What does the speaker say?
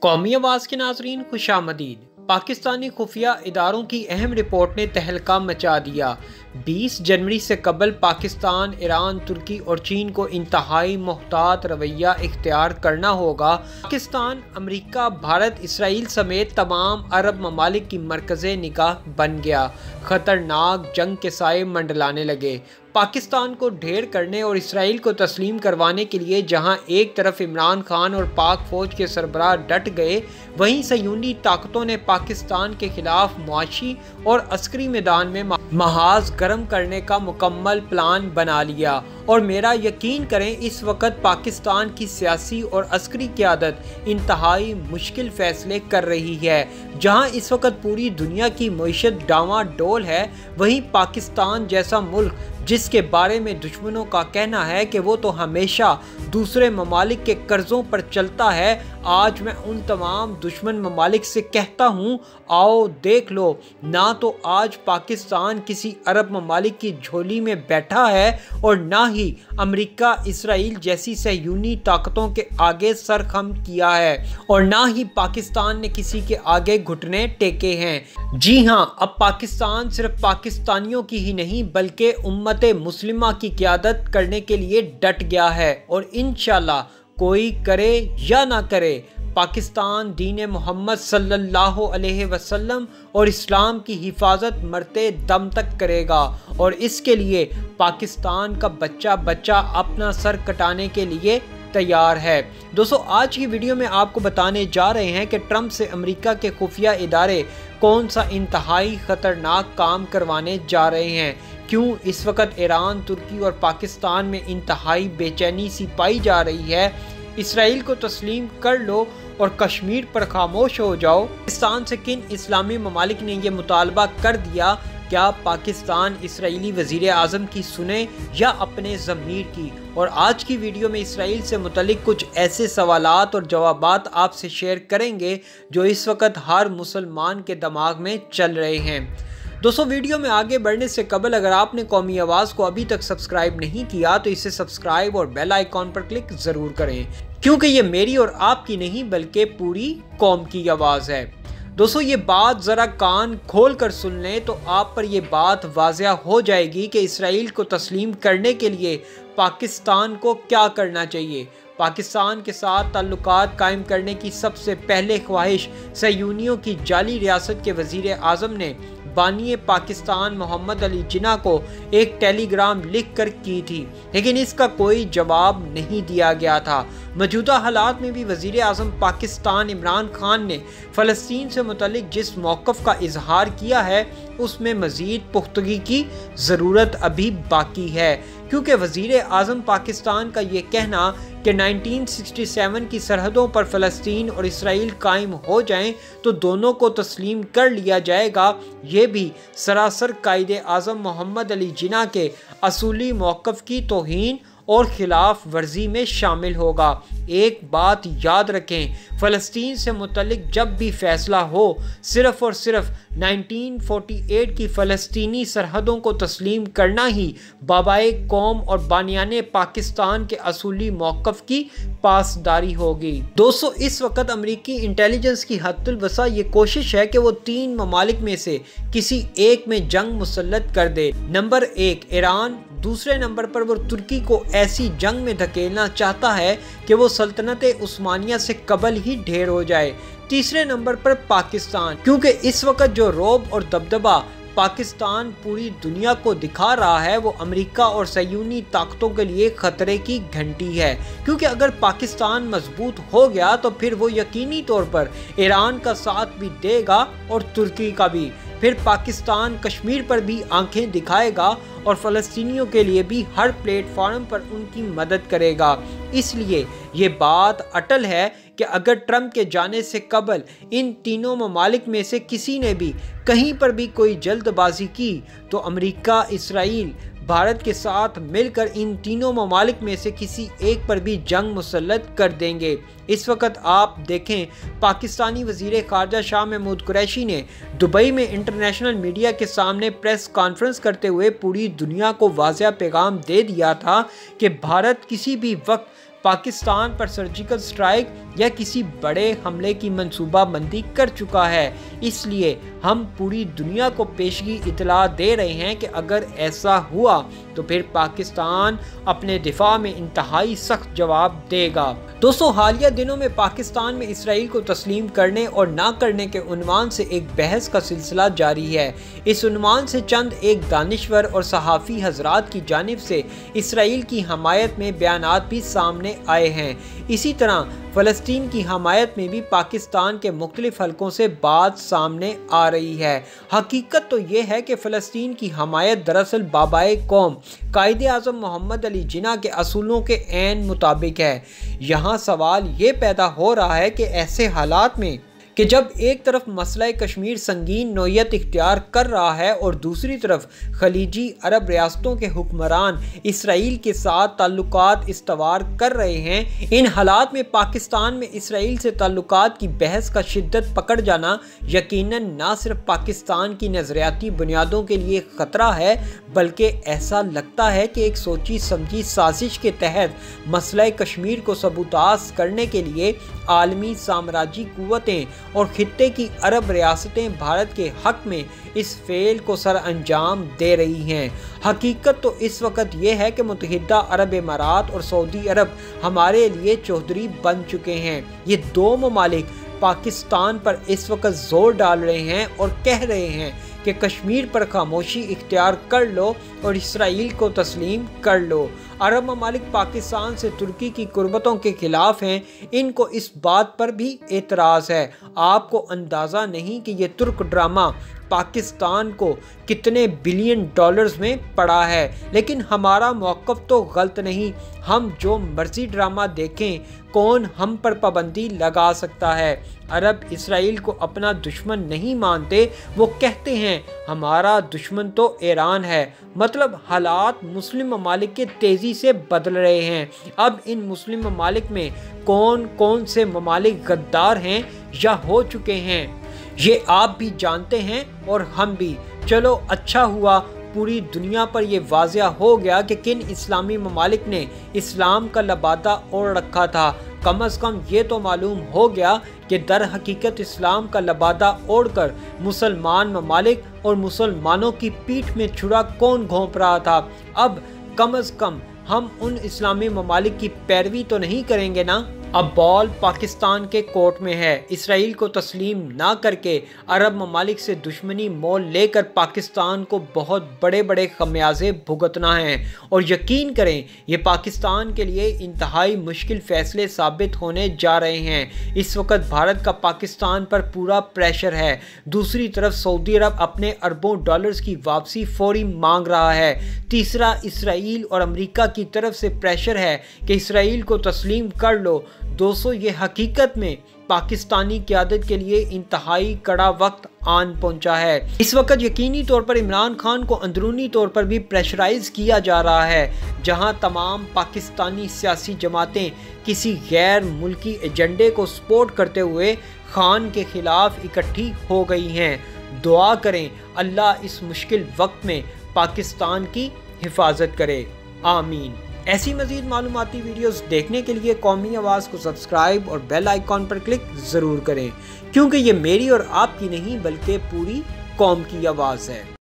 कौमी आवाज़ के नाजरीन, खुश आमदीद। पाकिस्तानी खुफिया इदारों की अहम रिपोर्ट ने तहलका मचा दिया। 20 जनवरी से कबल पाकिस्तान, ईरान, तुर्की और चीन को इंतहाई मोहतात रवैया इख्तियार करना होगा। पाकिस्तान, अमेरिका, भारत, इसराइल समेत तमाम अरब ममालिक की मरकज़ निगाह बन गया। ख़तरनाक जंग के साय मंडलाने लगे। पाकिस्तान को ढेर करने और इसराइल को तस्लीम करवाने के लिए जहाँ एक तरफ़ इमरान खान और पाक फौज के सरबराह डट गए, वहीं सयूनी ताकतों ने पाकिस्तान के खिलाफ मुआशी और अस्करी मैदान में महाज गर्म करने का मुकम्मल प्लान बना लिया। और मेरा यकीन करें, इस वक्त पाकिस्तान की सियासी और अस्करी क्यादत इंतहाई मुश्किल फैसले कर रही है। जहाँ इस वक्त पूरी दुनिया की मीशत डावा डोल है, वहीं पाकिस्तान जैसा मुल्क जिसके बारे में दुश्मनों का कहना है कि वो तो हमेशा दूसरे ममालिक के कर्ज़ों पर चलता है। आज मैं उन तमाम दुश्मन ममालिक से कहता हूँ, आओ देख लो, ना तो आज पाकिस्तान किसी अरब ममालिक की झोली में बैठा है और ना ही अमेरिका इसराइल जैसी सहयूनी ताकतों के आगे सर खम किया है और ना ही पाकिस्तान ने किसी के आगे घुटने टेके हैं। जी हाँ अब पाकिस्तान सिर्फ़ पाकिस्तानियों की ही नहीं, बल्कि उम्मत मुस्लिमा की क्यादत करने के लिए डट गया है और इन कोई करे या ना करे, पाकिस्तान दीन मोहम्मद सल्लल्लाहु अलैहि वसल्लम और इस्लाम की हिफाजत मरते दम तक करेगा और इसके लिए पाकिस्तान का बच्चा बच्चा अपना सर कटाने के लिए तैयार है। दोस्तों, आज की वीडियो में आपको बताने जा रहे हैं कि ट्रंप से अमेरिका के खुफिया इदारे कौन सा इंतहाई ख़तरनाक काम करवाने जा रहे हैं। क्यों इस वक्त ईरान, तुर्की और पाकिस्तान में इंतहाई बेचैनी सी पाई जा रही है? इसराइल को तस्लीम कर लो और कश्मीर पर खामोश हो जाओ। पाकिस्तान से किन इस्लामी ममालिक ने यह मुतालबा कर दिया? क्या पाकिस्तान इसराइली वज़ीर आज़म की सुने या अपने ज़मीर की? और आज की वीडियो में इसराइल से मुतलिक कुछ ऐसे सवाल और जवाब आपसे शेयर करेंगे जो इस वक्त हर मुसलमान के दिमाग में चल रहे हैं। दोस्तों, वीडियो में आगे बढ़ने से कबल अगर आपने कौमी आवाज़ को अभी तक सब्सक्राइब नहीं किया तो इसे सब्सक्राइब और बेल आइकॉन पर क्लिक ज़रूर करें, क्योंकि ये मेरी और आपकी नहीं, बल्कि पूरी कौम की आवाज़ है। दोस्तों, ये बात ज़रा कान खोल कर सुन लें तो आप पर यह बात वाजिया हो जाएगी कि इसराइल को तस्लीम करने के लिए पाकिस्तान को क्या करना चाहिए। पाकिस्तान के साथ ताल्लुक कायम करने की सबसे पहले ख्वाहिश सयूनियों की जाली रियासत के वज़ीर अजम ने बानी पाकिस्तान मोहम्मद अली जिना को एक टेलीग्राम लिख कर की थी, लेकिन इसका कोई जवाब नहीं दिया गया था। मौजूदा हालात में भी वज़ीर अजम पाकिस्तान इमरान खान ने फ़लस्तीन से मुतलिक जिस मौक़ का इजहार किया है, उसमें मज़ीद पुख्तगी की ज़रूरत अभी बाकी है। क्योंकि वज़ीर अजम पाकिस्तान का ये कहना कि 1967 की सरहदों पर फ़लस्तीन और इसराइल कायम हो जाएँ तो दोनों को तस्लीम कर लिया जाएगा। ये भी सरासर कायद आज़म मोहम्मद अली जिना के असूली मौक़ की तोहन और खिलाफ वर्जी में शामिल होगा। एक बात याद रखें, फ़लस्तीन से मुतलिक जब भी फैसला हो, सिर्फ़ और सिर्फ़ 1948 की फ़लस्तीनी सरहदों को तस्लीम करना ही बाबाए कौम और बानियान पाकिस्तान के असूली मौक़ की पासदारी होगी। दोस्तों, इस वक्त अमरीकी इंटेलिजेंस की हदुलवसा ये कोशिश है कि वो तीन ममालिक में से किसी एक में जंग मुसलत कर दे। नंबर एक, ईरान। दूसरे नंबर पर वो तुर्की को ऐसी जंग में धकेलना चाहता है कि वो सल्तनत उस्मानिया से कबल ही ढेर हो जाए। तीसरे नंबर पर पाकिस्तान, क्योंकि इस वक्त जो रोब और दबदबा पाकिस्तान पूरी दुनिया को दिखा रहा है, वो अमेरिका और सयूनी ताकतों के लिए खतरे की घंटी है। क्योंकि अगर पाकिस्तान मज़बूत हो गया तो फिर वो यकीनी तौर पर ईरान का साथ भी देगा और तुर्की का भी। फिर पाकिस्तान कश्मीर पर भी आँखें दिखाएगा और फ़लस्तीनियों के लिए भी हर प्लेटफार्म पर उनकी मदद करेगा। इसलिए ये बात अटल है कि अगर ट्रंप के जाने से कबल इन तीनों ममालिक में से किसी ने भी कहीं पर भी कोई जल्दबाजी की तो अमेरिका, इसराइल भारत के साथ मिलकर इन तीनों ममालिक में से किसी एक पर भी जंग मुसलत कर देंगे। इस वक्त आप देखें, पाकिस्तानी वज़ीर खारजा शाह महमूद कुरैशी ने दुबई में इंटरनेशनल मीडिया के सामने प्रेस कॉन्फ्रेंस करते हुए पूरी दुनिया को वाजिया पैगाम दे दिया था कि भारत किसी भी वक्त पाकिस्तान पर सर्जिकल स्ट्राइक या किसी बड़े हमले की मंसूबाबंदी कर चुका है। इसलिए हम पूरी दुनिया को पेशगी इतला दे रहे हैं कि अगर ऐसा हुआ तो फिर पाकिस्तान अपने दिफा में इंतहाई सख्त जवाब देगा। दोस्तों, हालिया दिनों में पाकिस्तान में इसराइल को तस्लीम करने और ना करने के उनवान से एक बहस का सिलसिला जारी है। इस उनवान से चंद एक दानश्वर और सहाफ़ी हजरात की जानब से इसराइल की हमायत में बयान भी सामने आए हैं। इसी तरह फ़लस्तीन की हमायत में भी पाकिस्तान के मुख्तलिफ़ हलकों से बात सामने आ रही है। हकीकत तो यह है कि फ़लस्तीन की हमायत दरअसल बाबाए कौम, कायद अजम मोहम्मद अली जिना के असूलों के एन मुताबिक है। यहाँ सवाल ये पैदा हो रहा है कि ऐसे हालात में कि जब एक तरफ़ मसला कश्मीर संगीन नोयत इख्तियार कर रहा है और दूसरी तरफ़ खलीजी अरब रियासतों के हुक्मरान इसराइल के साथ ताल्लुक इस्तवार कर रहे हैं, इन हालात में पाकिस्तान में इसराइल से ताल्लुक की बहस का शिद्दत पकड़ जाना यकीन ना सिर्फ़ पाकिस्तान की नज़रियाती बुनियादों के लिए ख़तरा है, बल्कि ऐसा लगता है कि एक सोची समझी साजिश के तहत मसला कश्मीर को सबूतास करने के लिए आलमी साम्राज्य कुतें और ख़त्े की अरब रियासतें भारत के हक में इस फेल को सर अंजाम दे रही हैं। हकीकत तो इस वक्त यह है कि मुतहदा अरब इमारात और सऊदी अरब हमारे लिए चौधरी बन चुके हैं। ये दो ममालिक पाकिस्तान पर इस वक्त ज़ोर डाल रहे हैं और कह रहे हैं कि कश्मीर पर खामोशी इख्तियार कर लो और इसराइल को तस्लीम कर लो। अरब ममालिक पाकिस्तान से तुर्की की कुर्बतों के खिलाफ हैं। इनको इस बात पर भी एतराज़ है। आपको अंदाज़ा नहीं कि ये तुर्क ड्रामा पाकिस्तान को कितने बिलियन डॉलर्स में पड़ा है। लेकिन हमारा मौक़ तो गलत नहीं। हम जो मर्ज़ी ड्रामा देखें, कौन हम पर पाबंदी लगा सकता है? अरब इसराइल को अपना दुश्मन नहीं मानते, वो कहते हैं, हमारा दुश्मन तो ईरान है। मतलब हालात मुस्लिम ममालिक के तेज़ी से बदल रहे हैं। अब इन मुस्लिम ममालिक में कौन कौन से ममालिक गद्दार हैं या हो चुके हैं? ये आप भी जानते हैं और हम भी। चलो अच्छा हुआ। पूरी दुनिया पर यह वाजिया हो गया कि किन इस्लामी ममालिक ने इस्लाम का लबादा ओढ़ रखा था। कम अज़ कम ये तो मालूम हो गया कि दर हकीकत इस्लाम का लबादा ओढ़कर मुसलमान ममालिक और मुसलमानों की पीठ में छुरा कौन घोंप रहा था? अब कम अज़ कम हम उन इस्लामी ममालिक की पैरवी तो नहीं करेंगे ना? अब बॉल पाकिस्तान के कोर्ट में है। इसराइल को तस्लीम ना करके अरब ममालिक से दुश्मनी मोल लेकर पाकिस्तान को बहुत बड़े बड़े खमियाजे भुगतना हैं। और यकीन करें, ये पाकिस्तान के लिए इंतहाई मुश्किल फ़ैसले साबित होने जा रहे हैं। इस वक्त भारत का पाकिस्तान पर पूरा प्रेशर है। दूसरी तरफ़ सऊदी अरब अपने अरबों डॉलर्स की वापसी फौरी मांग रहा है। तीसरा, इसराइल और अमरीका की तरफ़ से प्रेशर है कि इसराइल को तस्लीम कर लो। दोस्तों, ये हकीकत में पाकिस्तानी क्यादत के लिए इंतहाई कड़ा वक्त आन पहुँचा है। इस वक्त यकीनी तौर पर इमरान खान को अंदरूनी तौर पर भी प्रेशराइज किया जा रहा है, जहाँ तमाम पाकिस्तानी सियासी जमातें किसी गैर मुल्की एजेंडे को सपोर्ट करते हुए खान के खिलाफ इकट्ठी हो गई हैं। दुआ करें, अल्लाह इस मुश्किल वक्त में पाकिस्तान की हिफाजत करे। आमीन। ऐसी मजीद मालूमती वीडियोस देखने के लिए कौमी आवाज़ को सब्सक्राइब और बेल आइकॉन पर क्लिक ज़रूर करें, क्योंकि ये मेरी और आपकी नहीं, बल्कि पूरी कौम की आवाज़ है।